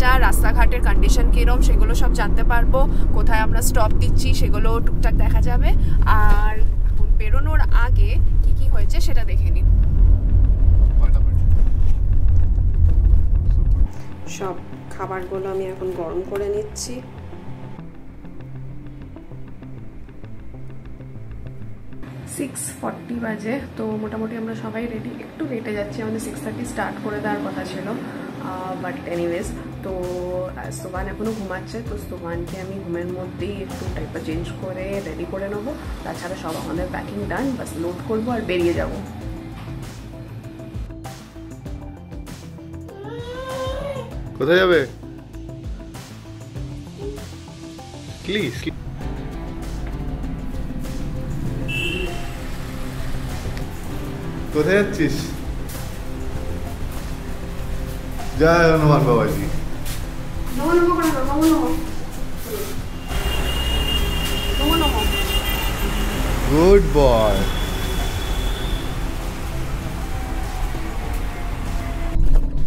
শিলিগুড়ির রাস্তাঘাটের কন্ডিশন কীরম সেগুলো সব জানতে পারব। কোথায় আমরা স্টপ দিচ্ছি সেগুলো টুকটাক দেখা যাবে। আর এখন বেরোনোর আগে কি কি হয়েছে সেটা দেখে নিন। সব খাবারগুলো আমি এখন গরম করে নিচ্ছি। সিক্স ফর্টি বাজে তো মোটামুটি আমরা সবাই রেডি একটু লেটে যাচ্ছি আমাদের সিক্স থার্টি স্টার্ট করে দেওয়ার কথা ছিল। বাট এনিওয়েজ তো সোবান এখনও ঘুমাচ্ছে তো সোবানকে আমি ঘুমের মধ্যেই একটু টাইপটা চেঞ্জ করে রেডি করে নেব তাছাড়া সব আমাদের প্যাকিং ডান বাস লোড করব আর বেরিয়ে যাব কোথায় যাবে কোথায় যাচ্ছিস জয় হনুমান বাবাজি নমো নমো করে দাও, নমো নমো নমো নমো good boy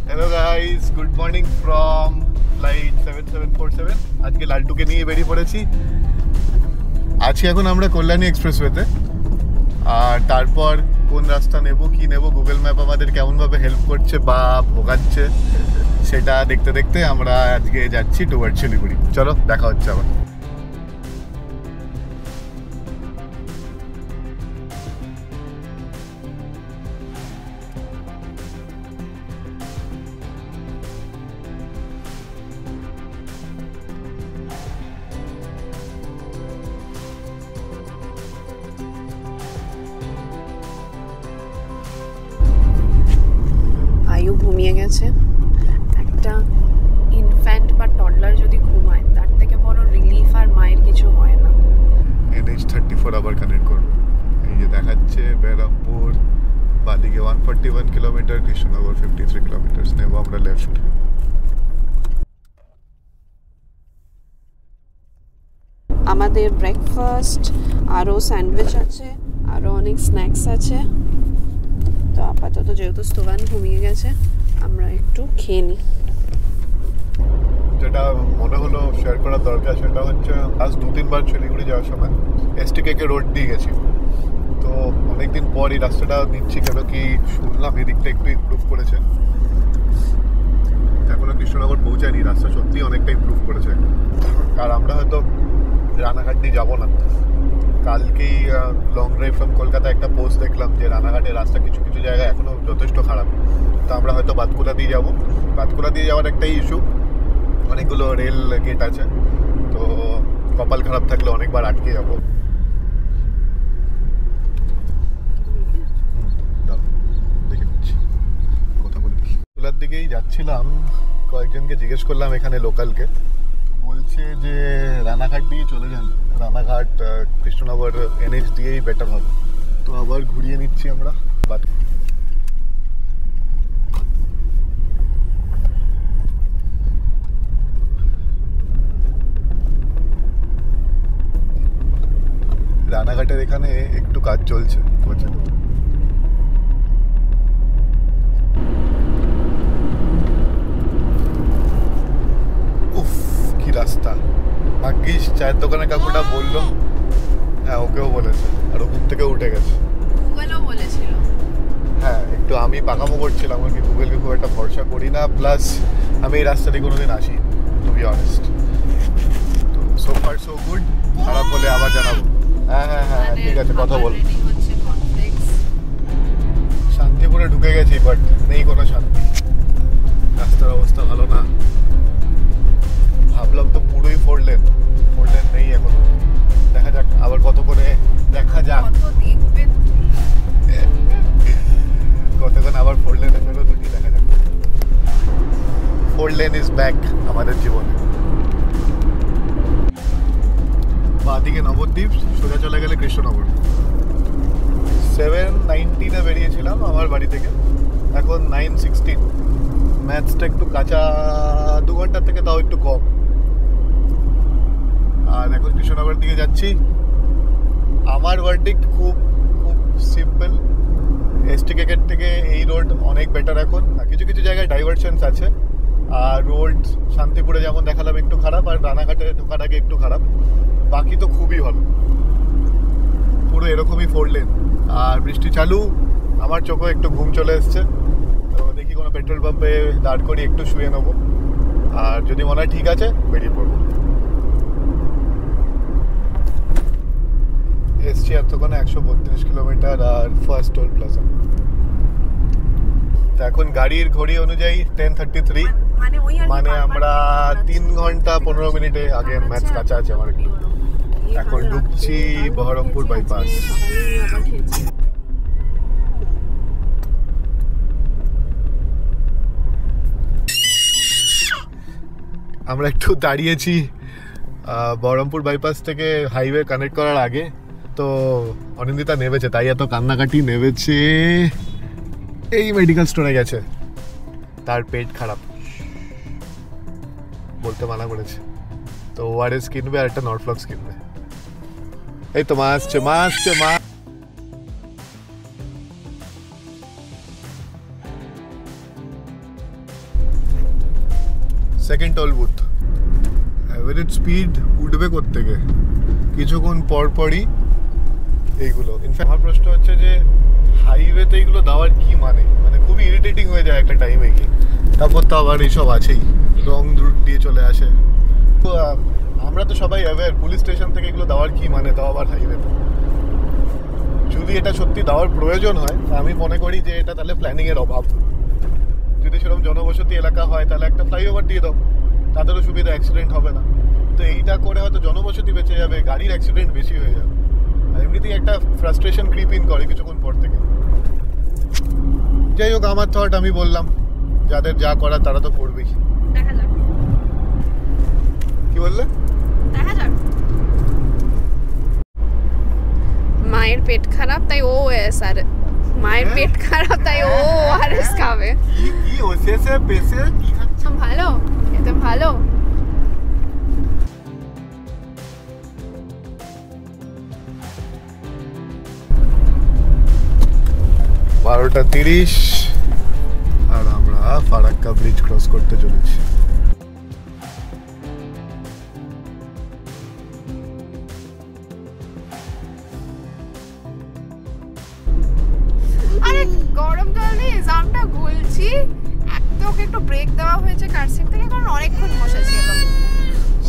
hello guys good morning from flight seven seven four seven আজকে লালটুকে নিয়ে বেরিয়ে পড়েছি। আছি এখন আমরা কল্যাণী এক্সপ্রেসওয়েতে। আর তারপর কোন রাস্তা নেব কি নেব গুগল ম্যাপ আমাদের কেমনভাবে হেল্প করছে বা ভোগাচ্ছে সেটা দেখতে দেখতে আমরা আজকে যাচ্ছি টুয়ার্ড শিলিগুড়ি। চলো দেখা হচ্ছে আবার। ঘুমিয়ে গেছে একটা ইনফ্যান্ট বা টডলার যদি ঘুমায় তার থেকে বড় রিলিফ আর মায়ের কিছু হয় না এনএইচ থার্টি ফোর আবার কানেক্ট করব এই যে দেখাচ্ছে বেরামপুর বাদিকে one forty one kilometre Krishnanagar fifty three kilometre নেব আমরা লেফট আমাদের ব্রেকফাস্ট আরও স্যান্ডউইচ আছে আরও অনেক স্ন্যাক্স আছে। তো আপাতত যেহেতু স্তোভান ঘুমিয়ে গেছে আমরা একটু খেয়ে নিই। যেটা মনে হলো শেয়ার করার দরকার সেটা হচ্ছে আজ দু তিনবার শিলিগুড়ি যাওয়ার সময় এসটি কে রোড দিয়ে গেছি। তো অনেকদিন পর এই রাস্তাটা নিচ্ছি কেন কি শুনলাম, এদিকটা একটু ইমপ্রুভ করেছে। এখনও কৃষ্ণনগর পৌঁছায়নি, রাস্তা সত্যি অনেকটা ইমপ্রুভ করেছে। আর আমরা হয়তো রানাঘাট দিয়ে যাব না। কালকেই লং ড্রাইভ ফ্রম কলকাতা একটা পোস্ট দেখলাম যে রানাঘাটের রাস্তা কিছু কিছু জায়গা এখনও যথেষ্ট খারাপ। তো আমরা হয়তো বাতকুলা দিয়ে যাব। বাতকুলা দিয়ে যাওয়ার একটাই ইস্যু অনেকগুলো রেল গেট আছে। তো কপাল খারাপ থাকলে অনেকবার আটকে যাব দেখে নিচ্ছি কথা বলে দিকেই যাচ্ছিলাম, কয়েকজনকে জিজ্ঞেস করলাম এখানে লোকালকে বলছে যে রানাঘাট দিয়ে চলে যান। রানাঘাট কৃষ্ণনগর এনএইচ দিয়েই বেটার হবে। তো আবার ঘুরিয়ে নিচ্ছি আমরা বাট রানাঘাটের এখানে একটু কাজ চলছে, বুঝছেন উফ কি রাস্তা। ভাগ্যিস চায়ের দোকানে কাকুটা বলল। হ্যাঁ ওকেও বলেছে। আর ও ঘুম থেকে উঠে গেছে। গুগলও বলেছিল। হ্যাঁ একটু আমি পাকামো করছিলাম আমি গুগলকে খুব একটা ভরসা করি না। প্লাস আমি এই রাস্তা দিয়ে কোনোদিন আসি টু বি অনেস্ট। তো সো ফার সো গুড খারাপ হলে আবার জানাব। হ্যাঁ হ্যাঁ হ্যাঁ হ্যাঁ, ঠিক আছে কথা বল। শান্তিপুরে ঢুকে গেছি বাট নেই কোনো শান্তি। রাস্তার অবস্থা ভালো না। ভাবলাম তো পুরোই ফোর লেন ফোর লেন নেই এখন। দেখা যাক আবার কত করে দেখা যাক। কতক্ষণ আবার ফোর লেনে দুটি দেখা যাক। ফোর লেন ইজ ব্যাক আমাদের জীবনে। বাদিকে নবদ্বীপ সোজা চলে গেলে কৃষ্ণনগর। সেভেন নাইনটিনে বেরিয়েছিলাম আমার বাড়ি থেকে। এখন নাইন সিক্সটিন ম্যাথসটা একটু কাঁচা দু ঘণ্টার থেকে তাও একটু কম। আর এখন কৃষ্ণনগরের দিকে যাচ্ছি। আমার ভার্ডিক্ট খুব খুব সিম্পল এসটি কেকের থেকে এই রোড অনেক বেটার এখন। কিছু কিছু জায়গায় ডাইভারশনস আছে। আর রোড শান্তিপুরে যেমন দেখালাম একটু খারাপ, আর রানাঘাটে ঢোকার আগে একটু খারাপ। বাকি তো খুবই ভালো। পুরো এরকমই ফোর লেন আর বৃষ্টি চালু। আমার চোখে একটু ঘুম চলে এসছে। তো দেখি কোনো পেট্রোল পাম্পে দাঁড় করি একটু শুয়ে নেব। আর যদি মনে হয় ঠিক আছে, বেরিয়ে পড়ব। এসছি এতক্ষণে একশো বত্রিশ কিলোমিটার আর ফার্স্ট টোল প্লাজা তো এখন গাড়ির ঘড়ি অনুযায়ী টেন থার্টি থ্রি মানে মানে বারবার আমরা তিন ঘণ্টা পনেরো মিনিটে আগে ম্যাচ কাছা আছে আমার একটু। এখন ঢুকছি বহরমপুর খেয়েছি। আমরা একটু দাঁড়িয়েছি বহরমপুর বাইপাস থেকে হাইওয়ে কানেক্ট করার আগে। তো অনিন্দিতা নেমেছে তাই এত কান্নাকাটি নেমেছে এই মেডিকেল স্টোরে গেছে। তার পেট খারাপ। বলতে মানা করেছে। তো ওআরএস কিনবে আর একটা নটফ্লক্স কিনবে। এই তো, মা আসছে মা আসছে, মা। Second toll booth average speed উঠবে থেকে কিছুক্ষণ পর পরই এইগুলো। ইনফ্যাক্ট আমার প্রশ্ন হচ্ছে যে হাইওয়েতে এইগুলো দেওয়ার কি মানে? মানে খুবই ইরিটেটিং হয়ে যায় একটা টাইমে গিয়ে। তারপর তো আবার এইসব আছেই। রং রুট দিয়ে চলে আসে। তো আমরা তো সবাই অ্যাওয়ার পুলিশ স্টেশন থেকে এগুলো দেওয়ার কি মানে? তাও আবার হাইওয়েতে যদি এটা সত্যি দেওয়ার প্রয়োজন হয়, আমি মনে করি যে এটা তাহলে প্ল্যানিংয়ের অভাব। যদি সেরকম জনবসতি এলাকা হয়, তাহলে একটা ফ্লাইওভার দিয়ে দাও। তাদেরও সুবিধা অ্যাক্সিডেন্ট হবে না। তো এইটা করে হয়তো জনবসতি বেঁচে যাবে, গাড়ির অ্যাক্সিডেন্ট বেশি হয়ে যাবে। আর এমনিতেই একটা ফ্রাস্ট্রেশন ক্রিপ ইন করে কিছুক্ষণ পর থেকে। যাই হোক আমার থট আমি বললাম যাদের যা করার তারা তো করবেই। কি বললে? মায়ের পেট খারাপ তাই ও এস আর মায়ের হ্যাঁ? পেট খারাপ তাই ও আর এস খাবে। কি কি ওসেসে পেসে কি খাচ্ছে? ভালো এতে ভালো। বারোটা তিরিশ আর আমরা ফারাক্কা ব্রিজ ক্রস করতে চলেছি। আরে গরম জল দিয়ে জামটা গুলছি। এক তো ওকে একটু ব্রেক দেওয়া হয়েছে থেকে কারণ অনেকক্ষণ বসেছিল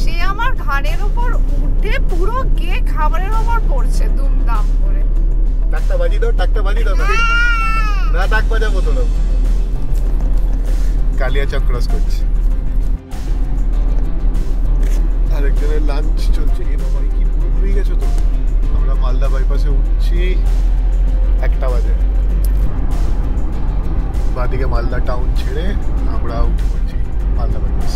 সে আমার ঘাড়ের উপর উঠে পুরো গিয়ে খাবারের উপর পড়ছে দুমদাম করে। টাকটা বাজি দাও টাকটা বাজি দাও না না টাক বাজাবো তো না কালিয়াচক ক্রস করছি। আরেকজনের লাঞ্চ চলছে এ বাবা কি পুরো ঘুরে গেছো তো? আমরা মালদা বাইপাসে উঠছি। একটা বাজে। বাদিকে মালদা টাউন ছেড়ে আমরা উঠে পড়ছি মালদা বাইপাস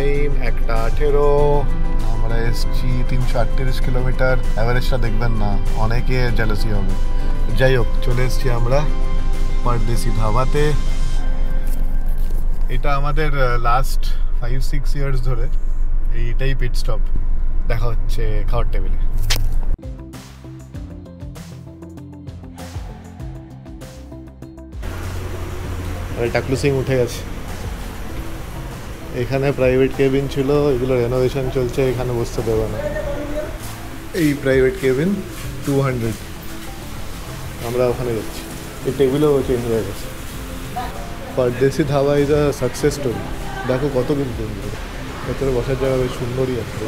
টাইম, একটা আঠেরো, আমরা এসছি তিনশো আটত্রিশ কিলোমিটার। অ্যাভারেজটা দেখবেন না, অনেকে জেলাসি হবে। যাই হোক, চলে এসছি আমরা পারদেশি ধাবাতে। এটা আমাদের লাস্ট ফাইভ সিক্স ইয়ার্স ধরে এইটাই পিট স্টপ দেখা হচ্ছে খাওয়ার টেবিলে টাকলু সিং উঠে গেছে। এখানে প্রাইভেট কেবিন ছিল এগুলো রেনোভেশন চলছে এখানে বসতে দেবে না। এই প্রাইভেট কেবিন টু হান্ড্রেড আমরা ওখানে যাচ্ছি। এই টেবিলও চেঞ্জ হয়ে গেছে। Pardesi dhaba is a success story দেখো কত কিন্তু ভেতরে বসার জায়গা বেশ সুন্দরই আছে।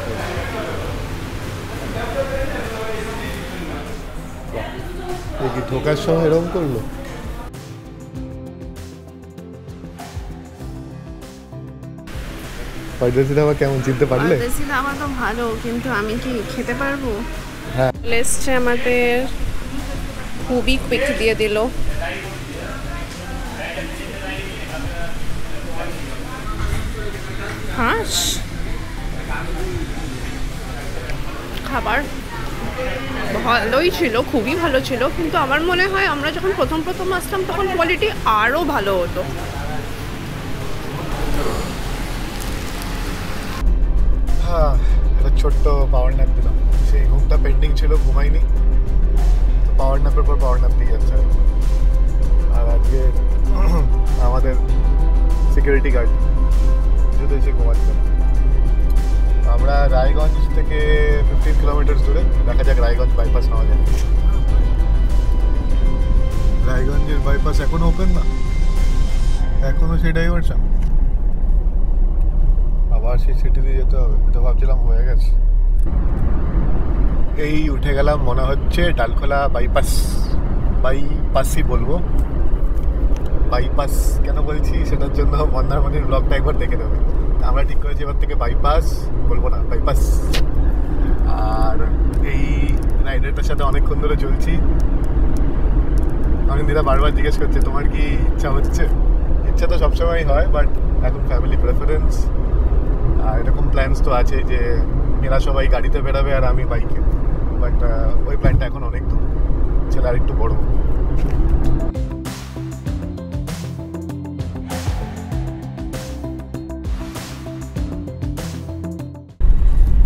কি ঢোকার সময় এরকম করল? পারদেশি ধাবা কেমন চিনতে পারলে? ধাবা তো ভালো কিন্তু আমি কি খেতে পারব? হ্যাঁ। আমাদের খুবই কুইক দিয়ে দিল। হাঁস? খাবার ভালোই ছিল খুবই ভালো ছিল কিন্তু আমার মনে হয় আমরা যখন প্রথম প্রথম আসতাম তখন কোয়ালিটি আরও ভালো হতো। একটা ছোট্ট পাওয়ার ন্যাপ দিলাম। সেই ঘুমটা পেন্ডিং ছিল, ঘুমাইনি। তো পাওয়ার ন্যাপের পর পাওয়ার ন্যাপ দিয়ে যাচ্ছে। আর আজকে আমাদের সিকিউরিটি গার্ড যদি এসে ঘুমাচ্ছে। আমরা রায়গঞ্জ থেকে ফিফটিন কিলোমিটার দূরে। দেখা যাক রায়গঞ্জ বাইপাস নেওয়া যায় রায়গঞ্জের বাইপাস এখনও ওপেন না। এখনও সেটাই করছে আবার সেই সিটি দিয়ে যেতে হবে তো ভাবছিলাম হয়ে গেছে। এই উঠে গেলাম, মনে হচ্ছে ডালখোলা বাইপাস বাইপাসই বলব। বাইপাস কেন বলছি? সেটার জন্য মন্দারমণির ব্লগটা একবার দেখে নেবে। আমরা ঠিক করেছি এবার থেকে বাইপাস বলব না বাইপাস আর এই রাইডারটার সাথে অনেকক্ষণ ধরে চলছি। অনিন্দিরা বারবার জিজ্ঞেস করছে, তোমার কি ইচ্ছা হচ্ছে? ইচ্ছা তো সবসময় হয় বাট এখন ফ্যামিলি প্রেফারেন্স আর এরকম প্ল্যানস তো আছে যে এরা সবাই গাড়িতে বেরাবে আর আমি বাইকে বাট ওই প্ল্যানটা এখন অনেক দূর। ছেলে আর একটু বড়।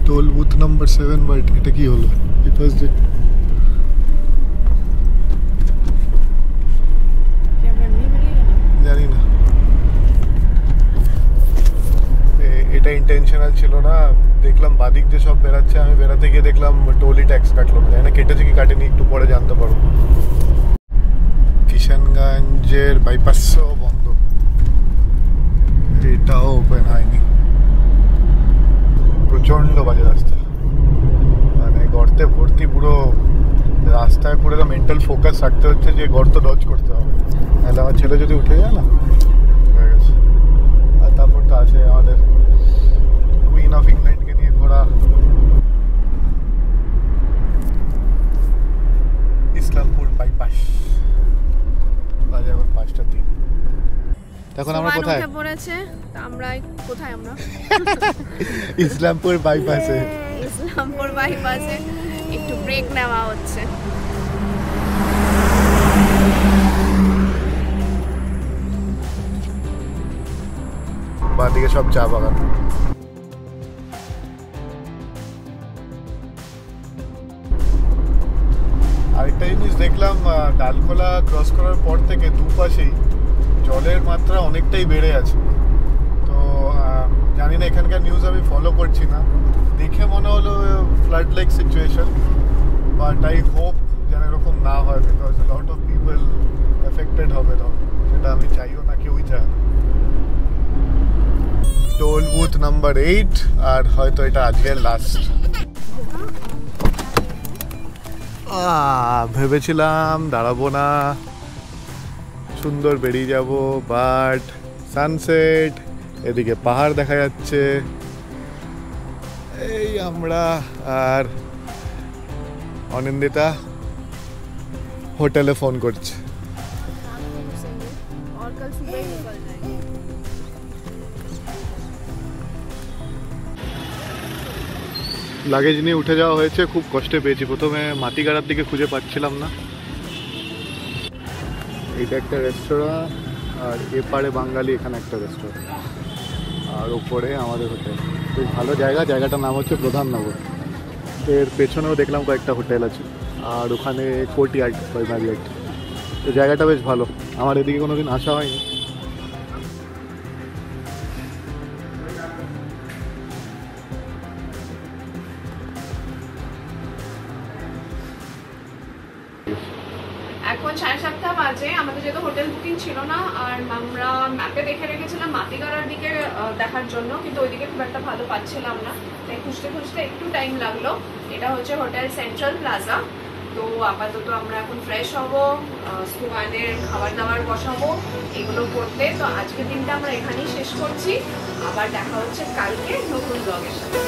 Toll booth number seven but এটা কি হলো? ফার্স্ট ডে জানি না এ- এটা ইন্টেনশনাল ছিল না, দেখলাম বাদিক যে সব বেরাচ্ছে আমি বেরাতে গিয়ে দেখলাম টোলি ট্যাক্স কাটলো না জানি না কেটেছে কি কাটেনি একটু পরে জানতে পারব কিষানগঞ্জের বাইপাসও বন্ধ। এটাও ওপেন হয়নি। প্রচণ্ড বাজে রাস্তা। মানে গর্তে ভর্তি পুরো রাস্তায় পুরো মেন্টাল ফোকাস রাখতে হচ্ছে যে গর্ত ডজ করতে হবে। নাহলে আমার ছেলে যদি উঠে যায় না? হয়ে গেছে। আর তারপর তো আসে আমাদের অফ ইংল্যান্ডকে নিয়ে ঘোরা ইসলামপুর বাইপাস। বাজে এখন পাঁচটা তিন এখন আমরা কোথায়? পড়েছে আমরা কোথায় আমরা? ইসলামপুর বাইপাসে। ইসলামপুর বাইপাসে। একটু ব্রেক নেওয়া হচ্ছে। বাঁদিকে সব চা বাগান। আরেকটা জিনিস দেখলাম আহ, ডালখোলা ক্রস করার পর থেকে দুপাশেই জলের মাত্রা অনেকটাই বেড়ে আছে। তো জানি না এখানকার নিউজ আমি ফলো করছি না। দেখে মনে হলো flood like situation but I hope যেন এরকম না হয় because lot of people affected হবে তখন সেটা আমি চাইও না কেউই চায় না টোল বুথ নাম্বার এইট আর হয়তো এটা আজকের লাস্ট ভেবেছিলাম দাঁড়াবো না। সুন্দর বেরিয়ে যাব বাট সানসেট এদিকে পাহাড় দেখা যাচ্ছে। এই আমরা আর অনিন্দিতা হোটেলে ফোন করছে। লাগেজ নিয়ে উঠে যাওয়া হয়েছে, খুব কষ্টে পেয়েছি। প্রথমে মাটি মাটিগাড়ার দিকে খুঁজে পাচ্ছিলাম না। এইটা একটা রেস্তোরাঁ আর এপারে বাঙালি এখানে একটা রেস্তোরাঁ আর ওপরে আমাদের হোটেল বেশ ভালো জায়গা, জায়গাটার নাম হচ্ছে প্রধাননগর এর পেছনেও দেখলাম কয়েকটা হোটেল আছে। আর ওখানে কোর্টিয়ার্ড বা তো জায়গাটা বেশ ভালো। আমার এদিকে কোনো দিন আসা হয়নি। ম্যাপে দেখে রেখেছিলাম মাতিগাড়ার দিকে দেখার জন্য, কিন্তু ওইদিকে খুব একটা ভালো পাচ্ছিলাম না। তাই খুঁজতে খুঁজতে একটু টাইম লাগল। এটা হচ্ছে হোটেল সেন্ট্রাল প্লাজা তো আপাতত আমরা এখন ফ্রেশ হব স্কুবানের খাবার দাবার বসাবো, এগুলো করতে। তো আজকের দিনটা আমরা এখানেই শেষ করছি। আবার দেখা হচ্ছে কালকে নতুন ব্লগের সাথে।